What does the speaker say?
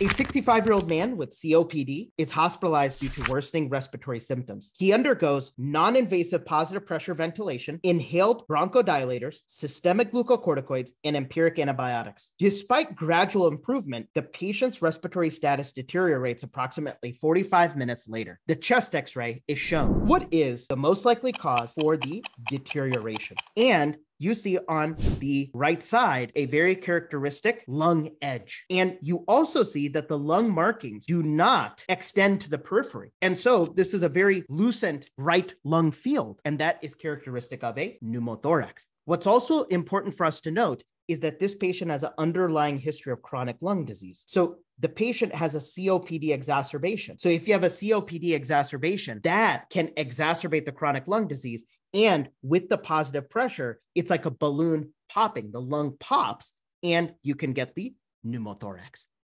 A 65 year old man with COPD is hospitalized due to worsening respiratory symptoms. He undergoes non invasive positive pressure ventilation, inhaled bronchodilators, systemic glucocorticoids, and empiric antibiotics. Despite gradual improvement, the patient's respiratory status deteriorates approximately 45 minutes later. The chest x ray is shown. What is the most likely cause for the deterioration? And you see on the right side a very characteristic lung edge. And you also see that the lung markings do not extend to the periphery. And so this is a very lucent right lung field, and that is characteristic of a pneumothorax. What's also important for us to note is that this patient has an underlying history of chronic lung disease. So the patient has a COPD exacerbation. So if you have a COPD exacerbation, that can exacerbate the chronic lung disease. And with the positive pressure, it's like a balloon popping. The lung pops and you can get the pneumothorax.